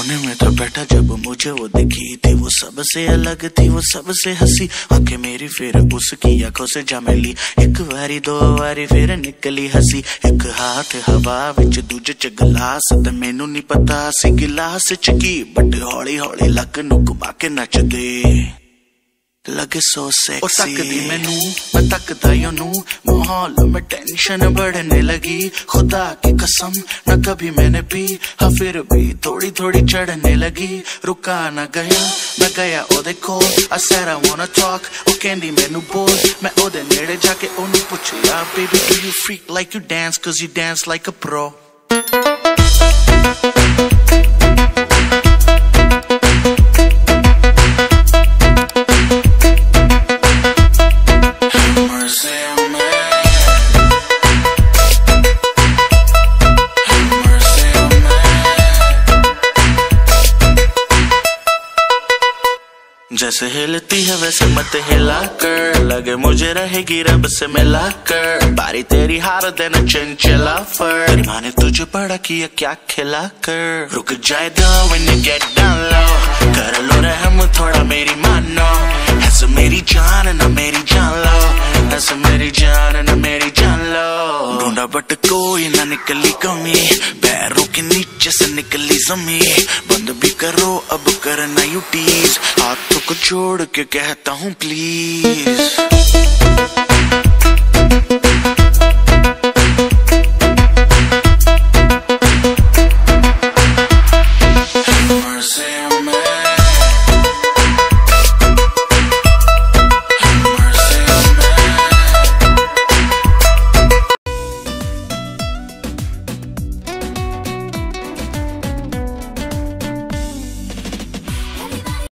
कोने में था बैठा जब मुझे वो दिखी थी वो सबसे अलग थी वो सबसे हंसी आंखें मेरी फिर उसकी आंखों से जा मिली एक बारी दो बारी फिर निकली हंसी एक हाथ हवा विच दूजे च गलास ते मैनू नहीं पता सी गिलास च की बट हौली हौली ਲੱਕ ਨੂੰ ਘੁਮਾ ਕੇ ਨੱਚਦੇ ਕੇ ਸੋ ਸੈਕਸੀ ਉਹ ਤੱਕਦੀ ਮੈਨੂੰ ਮੈਂ ਤੱਕਦਾ ਯੋ ਨੂੰ ਮਾਹੌਲ ਮੈਂ ਟੈਨਸ਼ਨ ਬੜਨੇ ਲਗੀ। ਖੁਦਾ ਕੀ ਕਸਮ ਨਾ ਕਭੀ ਮੈਨੇ ਪੀ। ਹਾਂ ਵੀ ਥੋੜੀ ਥੋੜੀ ਚੜਨੇ ਲਗੀ। ਰੁਕਾ ਨਾ ਗਿਆ ਮੈਂ ਗਿਆ ਉਹਦੇ ਕੋਲ। ਆ ਸੈਡ ਆਈ ਵਾਂਟ ਟਾਕ ਉਹ ਕਹਿੰਦੀ ਮੈਨੂੰ ਬੋਲ। ਮੈਂ ਉਹਦੇ ਨੇੜੇ ਜਾ ਕੇ ਉਹਨੂੰ ਪੁੱਛਿਆ baby you freak like you dance cause you dance like a pro जैसे हिलती है वैसे मत हिला कर। लगे मुझे रहेगी रब से मिला कर। बारी तेरी हार देना चंचला फर। तेरी माँ ने तुझे बड़ा किया क्या खिला कर? रुक जाए दो when you get down low कर लो रहम, थोड़ा मेरी मानो। ऐसे मेरी जान, ना मेरी जान लो। ऐसे मेरी जान, ना मेरी जान लो। ढूंढा बट कोई ना निकली कमी। पैरों के नीचे से निकली जमी। बंद भी करो, अब करना यू प्लीज़ हाथों को छोड़ के कहता हूँ प्लीज़